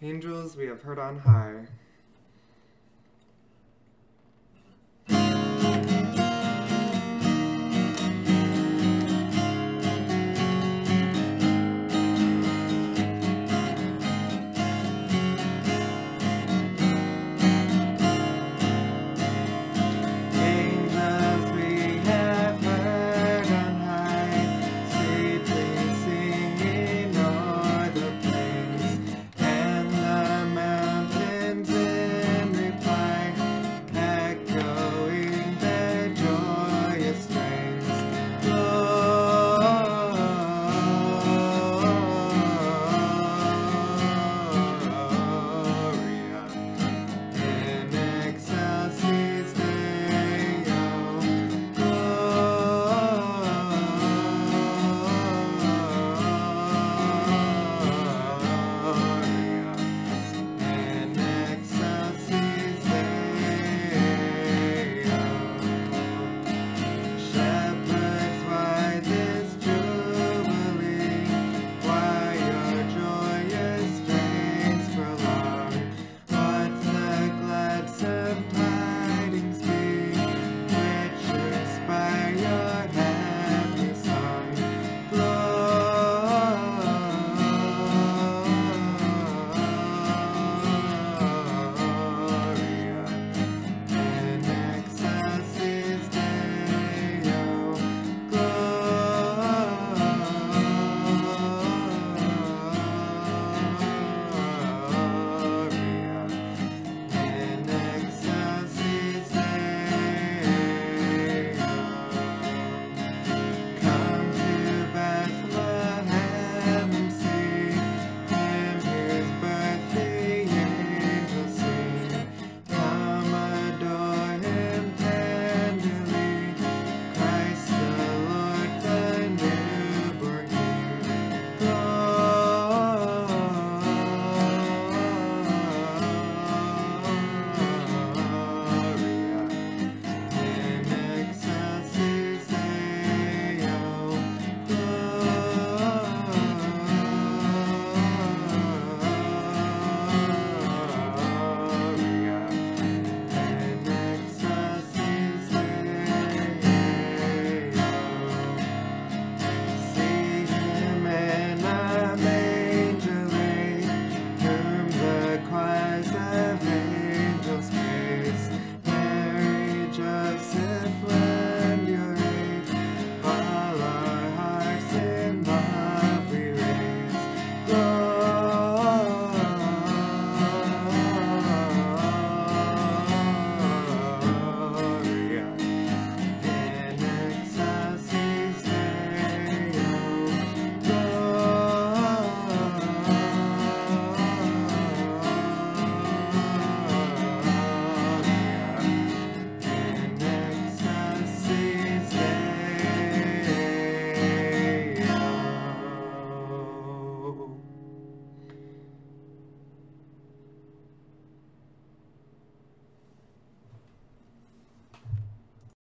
Angels we have heard on high.